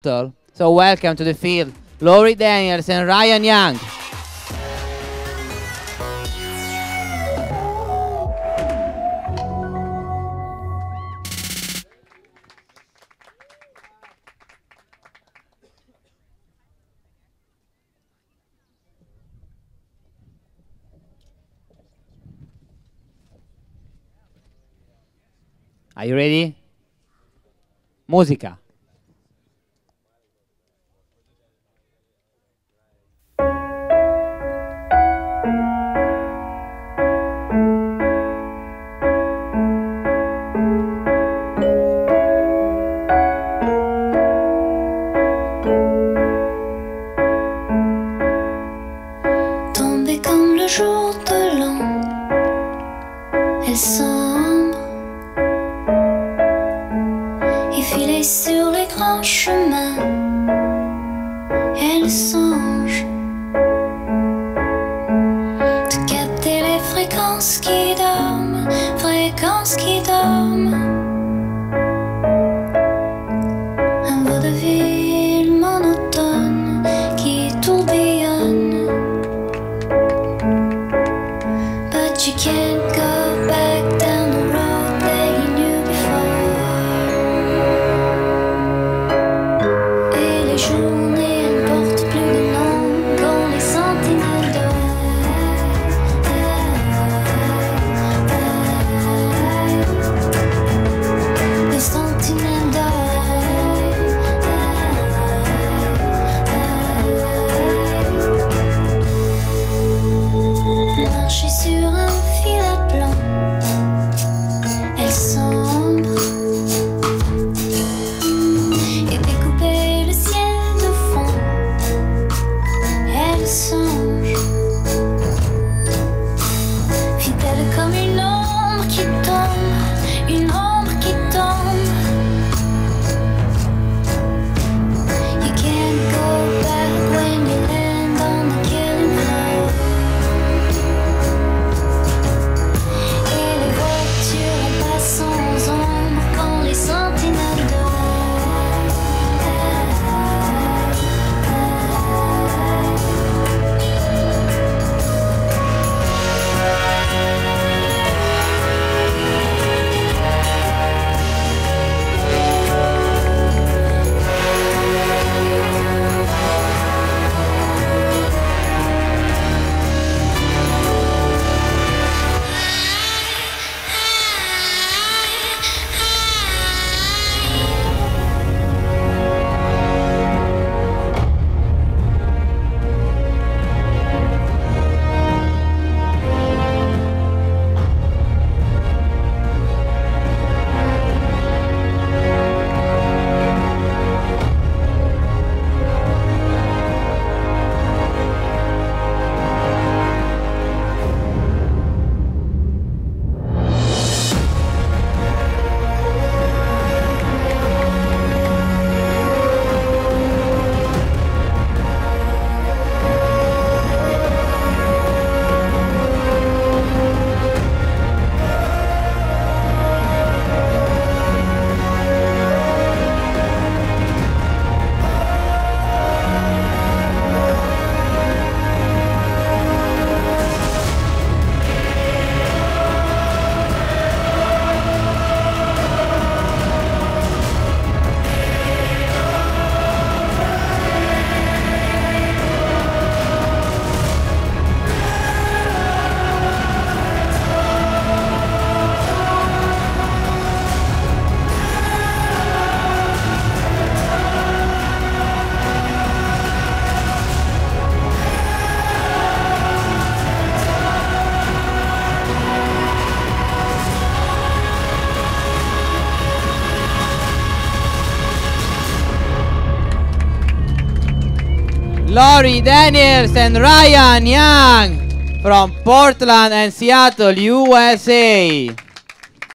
So welcome to the field, Lori Daniels and Ryan Young. Are you ready? Musica. Elle sombre et filait sur les grands chemins. Elle songe. Laurie Daniels and Ryan Young from Portland and Seattle, USA.